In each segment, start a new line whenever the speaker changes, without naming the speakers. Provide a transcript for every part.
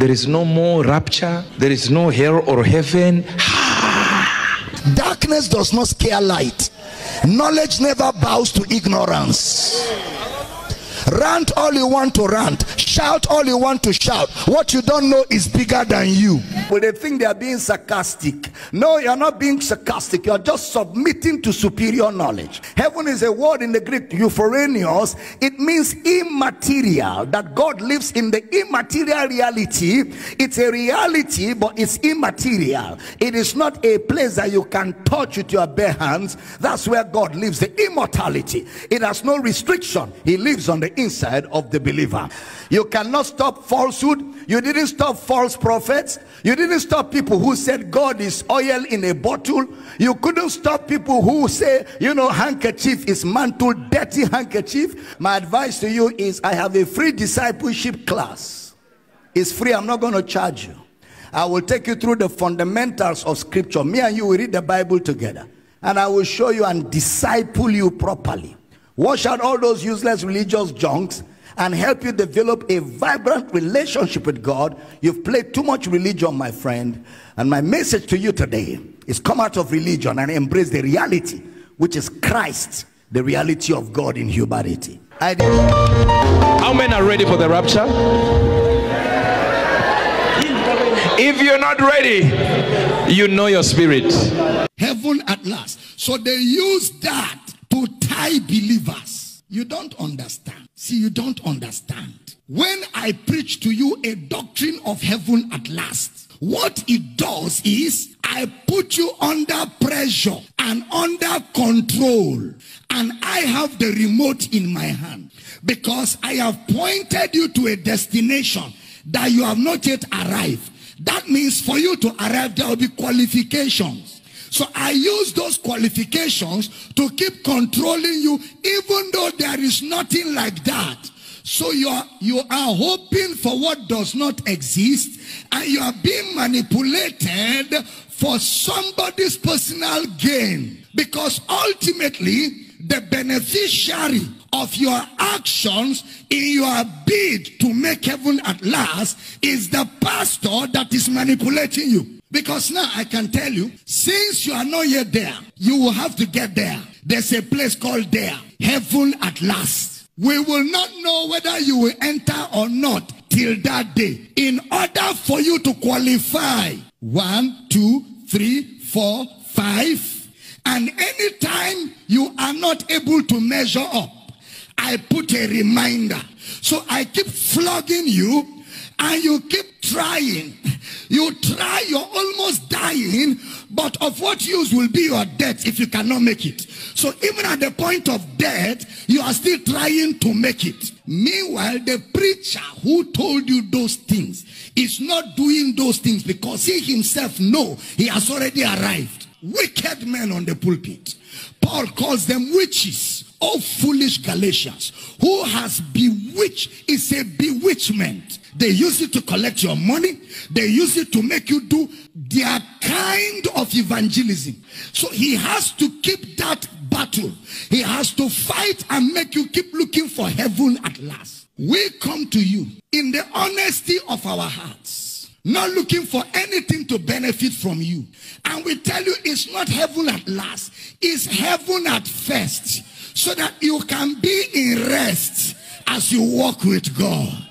there is no more rapture, there is no hell or heaven.
Darkness does not scare light. Knowledge never bows to ignorance. Rant all you want to rant. Shout all you want to shout. What you don't know is bigger than you. Well, they think they are being sarcastic. No, you're not being sarcastic. You're just submitting to superior knowledge. Heaven is a word in the Greek, epouranios. It means immaterial, that God lives in the immaterial reality. It's a reality, but it's immaterial. It is not a place that you can touch with your bare hands. That's where God lives, the immortality. It has no restriction. He lives on the inside of the believer. You cannot stop falsehood. You didn't stop false prophets. You didn't stop people who said God is oil in a bottle. You couldn't stop people who say, you know, handkerchief is mantle, dirty handkerchief. My advice to you is I have a free discipleship class. It's free. I'm not going to charge you. I will take you through the fundamentals of scripture. Me and you will read the Bible together. And I will show you and disciple you properly. Wash out all those useless religious junks and help you develop a vibrant relationship with God. You've played too much religion, my friend. And my message to you today is come out of religion and embrace the reality, which is Christ, the reality of God in humanity. I
How many are ready for the rapture? If you're not ready, you know your spirit.
Heaven at last. So they use that to tie believers. You don't understand. See, you don't understand. When I preach to you a doctrine of heaven at last, what it does is I put you under pressure and under control. And I have the remote in my hand because I have pointed you to a destination that you have not yet arrived. That means for you to arrive, there will be qualifications. So I use those qualifications to keep controlling you even though there is nothing like that. So you are, you are hoping for what does not exist and you are being manipulated for somebody's personal gain. Because ultimately, the beneficiary of your actions in your bid to make heaven at last is the pastor that is manipulating you. Because now I can tell you, since you are not yet there, you will have to get there. There's a place called there, heaven at last. We will not know whether you will enter or not till that day. In order for you to qualify, one, two, three, four, five, and anytime you are not able to measure up, I put a reminder. So I keep flogging you and you keep trying. You try, you're almost dying, but of what use will be your death if you cannot make it? So even at the point of death, you are still trying to make it. Meanwhile, the preacher who told you those things is not doing those things because he himself know he has already arrived. Wicked men on the pulpit. Paul calls them witches. Oh, foolish Galatians, who has bewitched is a bewitchment. They use it to collect your money. They use it to make you do their kind of evangelism. So he has to keep that battle. He has to fight and make you keep looking for heaven at last. We come to you in the honesty of our hearts, not looking for anything to benefit from you. And we tell you it's not heaven at last, it's heaven at first, so that you can be in rest as you walk with God.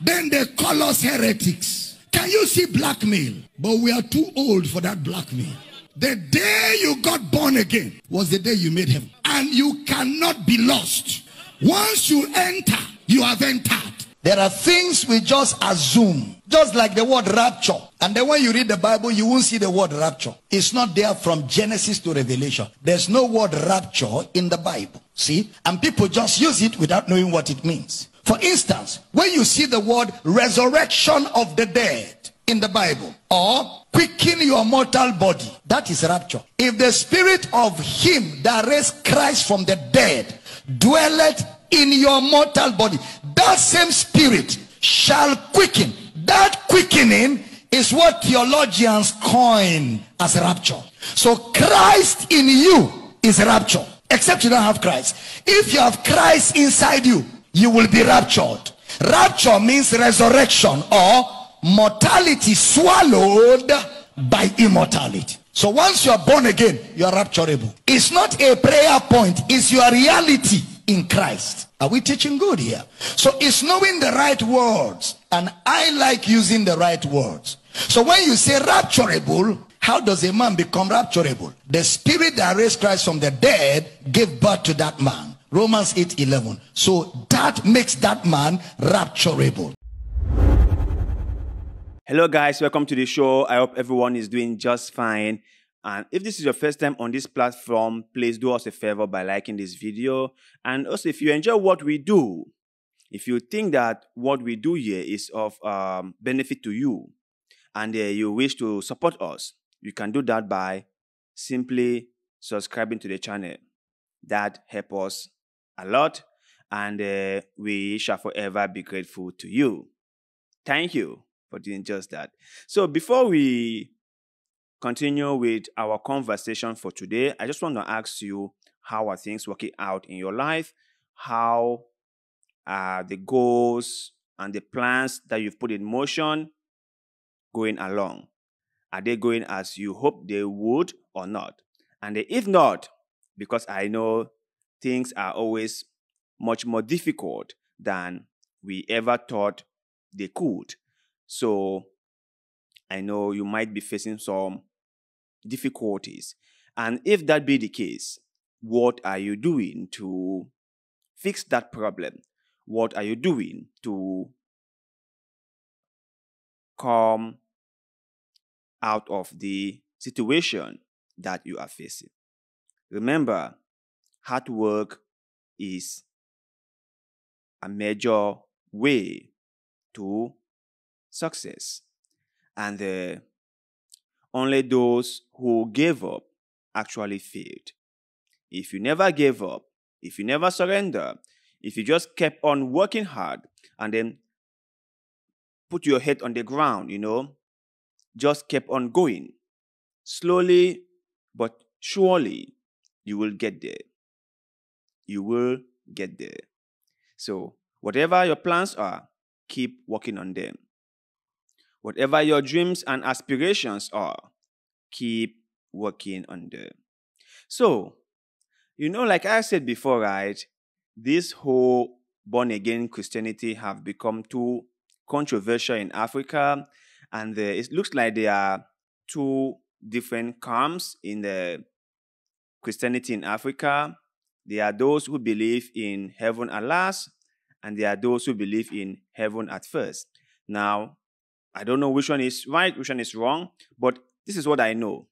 Then they call us heretics. Can you see blackmail? But we are too old for that blackmail. The day you got born again was the day you made heaven. And you cannot be lost. Once you enter, you have entered. There are things we just assume. Just like the word rapture. And then when you read the Bible, you won't see the word rapture. It's not there from Genesis to Revelation. There's no word rapture in the Bible. See? And people just use it without knowing what it means. For instance, when you see the word resurrection of the dead in the Bible or quicken your mortal body, that is rapture. If the spirit of him that raised Christ from the dead dwelleth in your mortal body, that same spirit shall quicken. That quickening is what theologians coin as rapture. So Christ in you is rapture. Except you don't have Christ. If you have Christ inside you, you will be raptured. Rapture means resurrection or mortality swallowed by immortality. So once you are born again, you are rapturable. It's not a prayer point, it's your reality in Christ. Are we teaching good here? So it's knowing the right words. And I like using the right words. So when you say rapturable, how does a man become rapturable? The spirit that raised Christ from the dead gave birth to that man. Romans 8 11. So that makes that man rapturable.
Hello, guys. Welcome to the show. I hope everyone is doing just fine. And if this is your first time on this platform, please do us a favor by liking this video. And also, if you enjoy what we do, if you think that what we do here is of um, benefit to you and uh, you wish to support us, you can do that by simply subscribing to the channel. That helps us a lot and uh, we shall forever be grateful to you. Thank you for doing just that. So before we continue with our conversation for today, I just want to ask you how are things working out in your life? How are the goals and the plans that you've put in motion going along? Are they going as you hope they would or not? And if not, because I know things are always much more difficult than we ever thought they could. So I know you might be facing some difficulties. And if that be the case, what are you doing to fix that problem? What are you doing to come out of the situation that you are facing? Remember, hard work is a major way to success. And uh, only those who gave up actually failed. If you never gave up, if you never surrender, if you just kept on working hard and then put your head on the ground, you know, just kept on going, slowly but surely you will get there. You will get there. So, whatever your plans are, keep working on them. Whatever your dreams and aspirations are, keep working on them. So, you know, like I said before, right? This whole born again Christianity have become too controversial in Africa, and uh, it looks like there are two different camps in the Christianity in Africa. There are those who believe in heaven at last, and there are those who believe in heaven at first. Now, I don't know which one is right, which one is wrong, but this is what I know.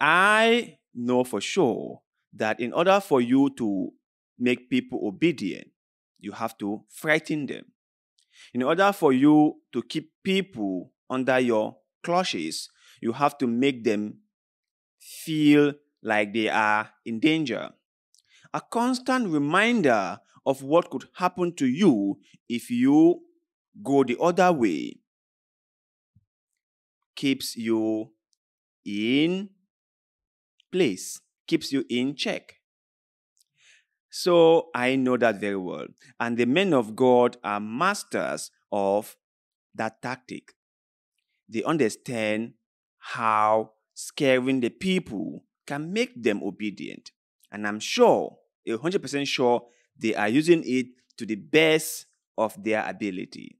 I know for sure that in order for you to make people obedient, you have to frighten them. In order for you to keep people under your clutches, you have to make them feel like they are in danger. A constant reminder of what could happen to you if you go the other way keeps you in place, keeps you in check. So I know that very well. And the men of God are masters of that tactic. They understand how scaring the people can make them obedient. And I'm sure, 100% sure, they are using it to the best of their ability.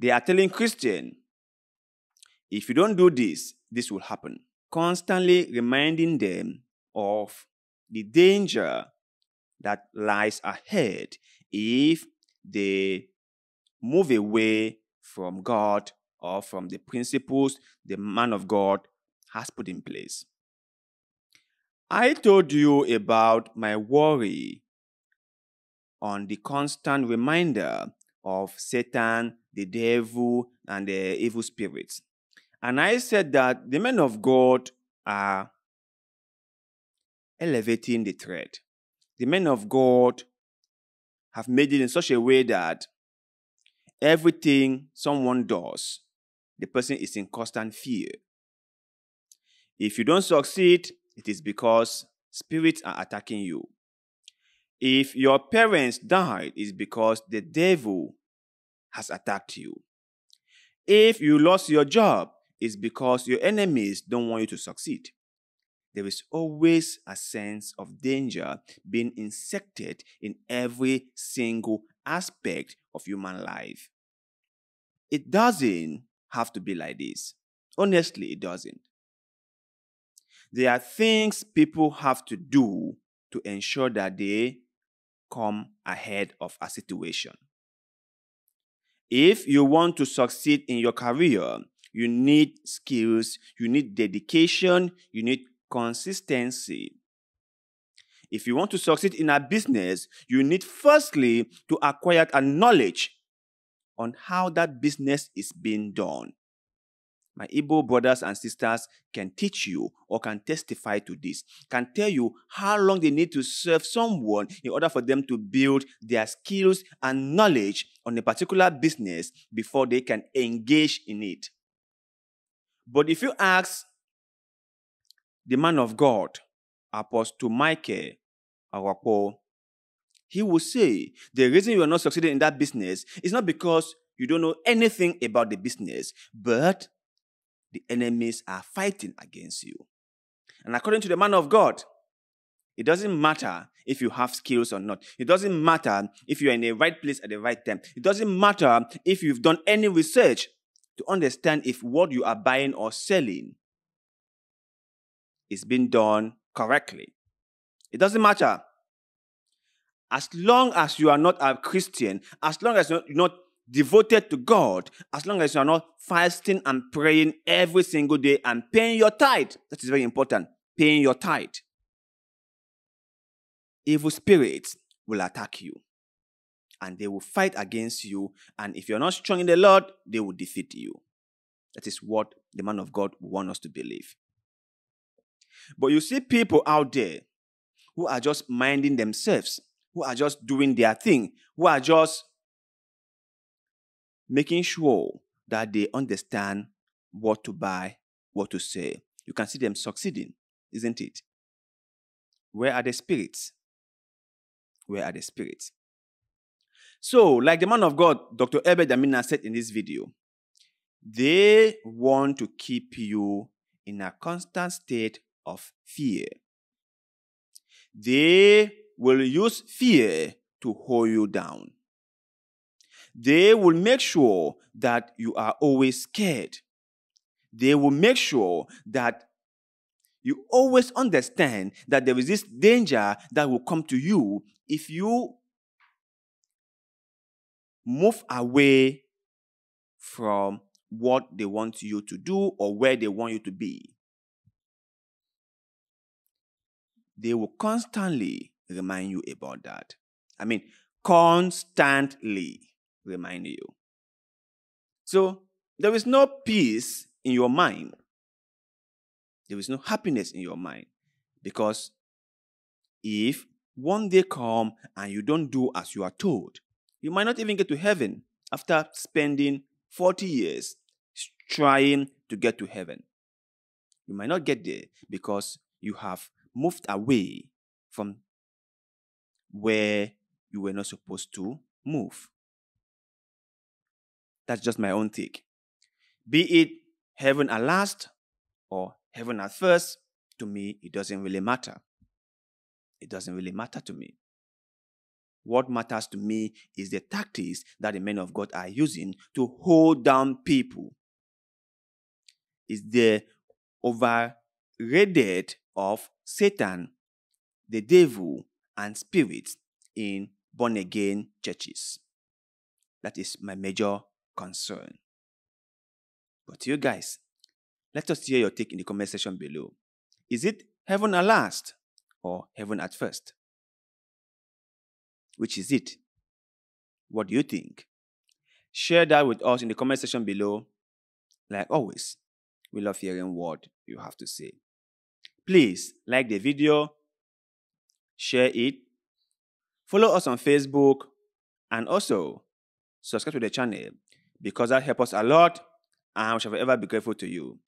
They are telling Christian, if you don't do this, this will happen. Constantly reminding them of the danger that lies ahead if they move away from God or from the principles the man of God has put in place. I told you about my worry on the constant reminder of Satan, the devil, and the evil spirits. And I said that the men of God are elevating the threat. The men of God have made it in such a way that everything someone does, the person is in constant fear. If you don't succeed, it is because spirits are attacking you. If your parents died, it's because the devil has attacked you. If you lost your job, it's because your enemies don't want you to succeed. There is always a sense of danger being insected in every single aspect of human life. It doesn't have to be like this. Honestly, it doesn't. There are things people have to do to ensure that they come ahead of a situation. If you want to succeed in your career, you need skills, you need dedication, you need consistency. If you want to succeed in a business, you need firstly to acquire a knowledge on how that business is being done. My Igbo brothers and sisters can teach you or can testify to this, can tell you how long they need to serve someone in order for them to build their skills and knowledge on a particular business before they can engage in it. But if you ask the man of God, Apostle Michael Orokpo, he will say the reason you are not succeeding in that business is not because you don't know anything about the business, but the enemies are fighting against you. And according to the man of God, it doesn't matter if you have skills or not. It doesn't matter if you're in the right place at the right time. It doesn't matter if you've done any research to understand if what you are buying or selling is being done correctly. It doesn't matter. As long as you are not a Christian, as long as you're not devoted to God, as long as you are not fasting and praying every single day and paying your tithe, that is very important, paying your tithe, evil spirits will attack you and they will fight against you. And if you're not strong in the Lord, they will defeat you. That is what the man of God wants us to believe. But you see people out there who are just minding themselves, who are just doing their thing, who are just making sure that they understand what to buy, what to say. You can see them succeeding, isn't it? Where are the spirits? Where are the spirits? So, like the man of God, Dr. Abel Damina said in this video, they want to keep you in a constant state of fear. They will use fear to hold you down. They will make sure that you are always scared. They will make sure that you always understand that there is this danger that will come to you if you move away from what they want you to do or where they want you to be. They will constantly remind you about that. I mean, constantly remind you. So, there is no peace in your mind. There is no happiness in your mind. Because if one day come and you don't do as you are told, you might not even get to heaven after spending 40 years trying to get to heaven. You might not get there because you have moved away from where you were not supposed to move. That's just my own take. Be it heaven at last or heaven at first, to me, it doesn't really matter. It doesn't really matter to me. What matters to me is the tactics that the men of God are using to hold down people. Is the overrated of Satan, the devil, and spirits in born again churches. That is my major concern. But you guys, let us hear your take in the comment section below. Is it heaven at last or heaven at first? Which is it? What do you think? Share that with us in the comment section below. Like always, we love hearing what you have to say. Please like the video, share it, follow us on Facebook, and also subscribe to the channel because that helps us a lot and we shall forever be grateful to you.